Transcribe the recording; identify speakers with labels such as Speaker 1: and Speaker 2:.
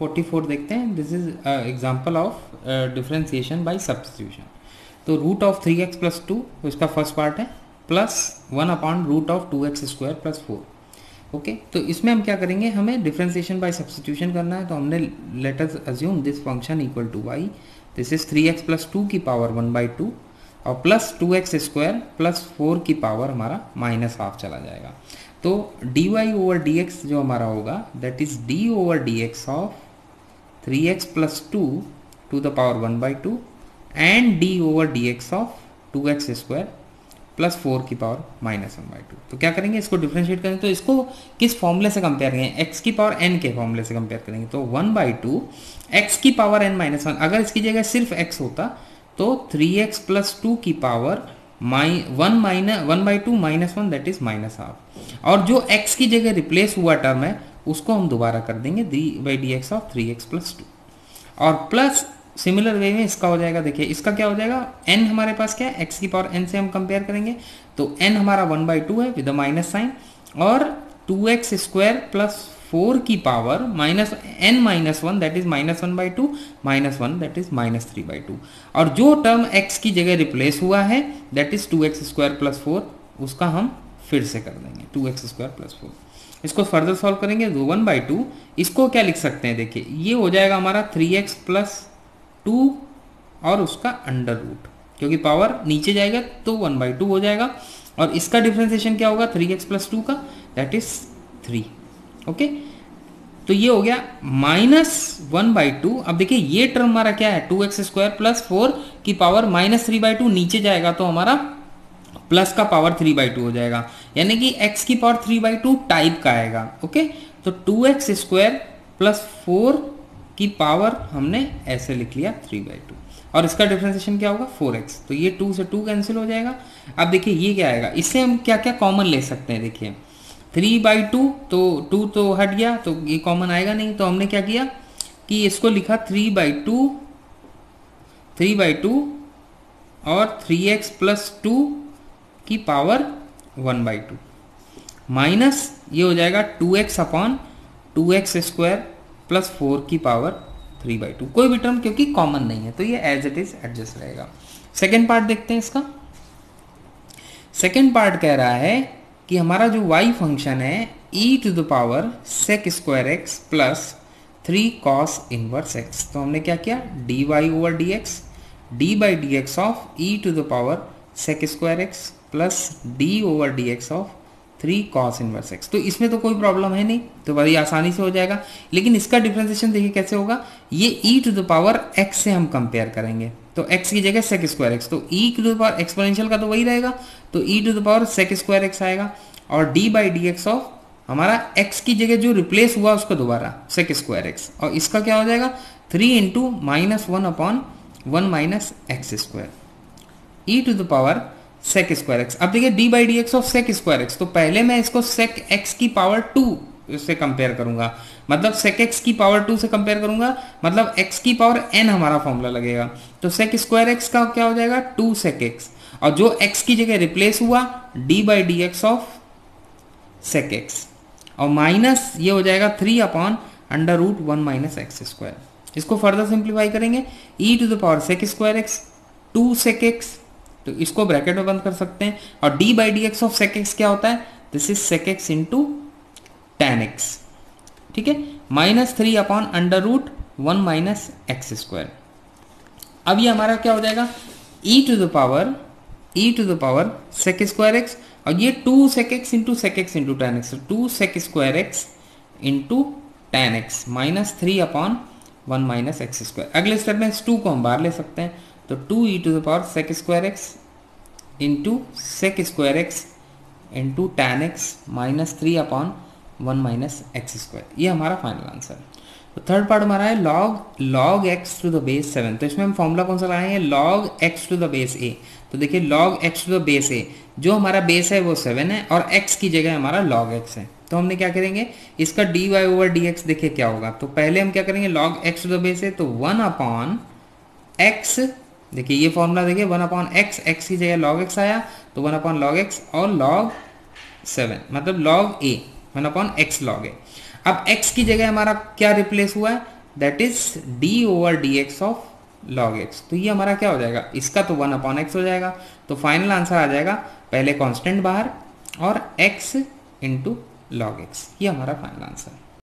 Speaker 1: 44 देखते हैं। This is example of differentiation by substitution तो root of three x plus two इसका first part है plus one upon root of two x square plus four okay तो इसमें हम क्या करेंगे? हमें डिफरेंशिएशन बाय सब्स्टिट्यूशन करना है तो हमने letters assume this function equal to y this is three x plus two की पावर वन बाई टू और plus two x square plus four की पावर हमारा माइनस हाफ़ चला जाएगा। तो d y over d x जो हमारा होगा that is d over d x of three x plus two to the power one by two and d over d x of two x plus four की power minus one by two तो क्या करेंगे? इसको differentiate करेंगे। तो इसको किस फॉर्मूले से कंपेयर करेंगे? एक्स की पावर एन के फॉर्मूले से कंपेयर करेंगे। तो वन बाई टू एक्स की पावर एन माइनस वन अगर इसकी जगह सिर्फ़ एक्स होता तो थ्री एक्स प्लस टू की power minus one minus one by two minus one that is minus half और जो एक्स की जगह रिप्लेस हुआ टर्म है उसको हम दोबारा कर देंगे d by d x of three x plus two और प्लस सिमिलर वे में इसका हो जाएगा, देखिए, इसका क्या हो जाएगा? एन हमारे पास क्या है? एक्स की पावर एन से हम कंपेयर करेंगे तो एन हमारा वन बाई टू है विद माइनस साइन और two x square plus four की power minus n minus one that is minus one by two minus one that is minus three by two और जो term x की जगह replace हुआ है that is two x square plus four उसका हम फिर से कर देंगे two x square plus four इसको फर्दर सॉल्व करेंगे तो वन बाई टू इसको क्या लिख सकते हैं? देखिए, ये हो जाएगा हमारा थ्री एक्स प्लस टू और उसका अंडर रूट क्योंकि पावर नीचे जाएगा तो वन बाई टू हो जाएगा। और इसका डिफ्रेंसिएशन क्या होगा? थ्री एक्स प्लस टू का दैट इज़ थ्री ओके तो ये हो गया माइनस वन बाई टू अब देखिए, ये टर्म हमारा क्या है? Two x square plus four की power minus three by two नीचे जाएगा तो हमारा प्लस का पावर थ्री बाई टू हो जाएगा। यानी कि एक्स की power three by two type का आएगा, ओके? तो two x square plus four की पावर हमने ऐसे लिख लिया थ्री बाई टू। और इसका डिफ्रेंसिएशन क्या होगा? Four x. तो ये टू से टू कैंसिल हो जाएगा। अब देखिए, ये क्या आएगा? इससे हम क्या क्या कॉमन ले सकते हैं, देखिए। थ्री बाई टू तो टू तो हट गया तो ये कॉमन आएगा नहीं। तो हमने क्या किया? कि इसको लिखा three by two, three by two और थ्री एक्स प्लस टू की power one by two. Minus ये हो जाएगा two x upon two x square plus four की पावर थ्री बाई टू। कोई भी टर्म, क्योंकि कॉमन नहीं है तो ये एज इट इज़ एडजस्ट रहेगा। सेकेंड पार्ट देखते हैं इसका। सेकेंड पार्ट कह रहा है कि हमारा जो वाई फ़ंक्शन है e to the power sec square x plus three cos inverse x तो हमने क्या किया? D y over d x d by d x of e to the power sec square x plus d over d x of three cos inverse x तो इसमें तो कोई problem है नहीं तो बड़ी आसानी से हो जाएगा। लेकिन इसका डिफ्रेंसिएशन देखिए कैसे होगा। ये e to the power x से हम कंपेयर करेंगे। तो x की जगह सेक स्क्वायर एक्स तो e to the power exponential का तो वही रहेगा। तो e to the power sec square x आएगा और d by d x of हमारा x की जगह जो रिप्लेस हुआ उसको दोबारा सेक स्क्वायर एक्स और इसका क्या हो जाएगा? Three into minus one upon one minus x square e to the power sec square x अब देखिए d by d x of sec square x तो पहले मैं इसको सेक एक्स की पावर टू से कंपेयर करूँगा। मतलब सेक एक्स की पावर टू से कंपेयर करूँगा मतलब एक्स की पावर एन हमारा फॉर्मूला लगेगा। तो सेक स्क्वायर एक्स का क्या हो जाएगा? टू सेक एक्स और जो एक्स की जगह रिप्लेस हुआ d by d x of sec x और माइनस ये हो जाएगा three upon under root one minus x square इसको फर्दर सिंप्लीफाई करेंगे। E to the power sec square x two sec x तो इसको ब्रैकेट में बंद कर सकते हैं। और d by d x of sec x क्या होता है? This is sec x into tan x ठीक है? Minus three upon under root one minus x square अब ये हमारा क्या हो जाएगा? E to the power e to the power sec square x और ये two sec x into sec x into tan x two sec square x into tan x minus three upon one minus x square अगले step में इस to को हम बाहर ले सकते हैं। तो two e to the power sec square x into sec square x into tan x minus three upon one minus x square ये हमारा फाइनल आंसर तो थर्ड पार्ट हमारा है log log x to the base seven तो इसमें हम formula कौन सा लगाएँगे log x to the base a तो देखिए log x to the base a जो हमारा बेस है वो सेवन है और एक्स की जगह हमारा लॉग एक्स है। तो हमने क्या करेंगे? इसका d y over d x देखिए क्या होगा। तो पहले हम क्या करेंगे? Log x to the base है तो वन अपॉन एक्स देखिए, ये फॉर्मूला देखिए वन अपॉन एक्स एक्स की जगह लॉग एक्स आया तो वन अपॉन लॉग एक्स और लॉग सेवन मतलब log a one upon x log a अब एक्स की जगह हमारा क्या रिप्लेस हुआ है? That is d over d x of log x तो ये हमारा क्या हो जाएगा? इसका तो वन अपॉन एक्स हो जाएगा। तो फाइनल आंसर आ जाएगा, पहले कांस्टेंट बाहर और एक्स इंटू लॉग एक्स ये हमारा फाइनल आंसर है।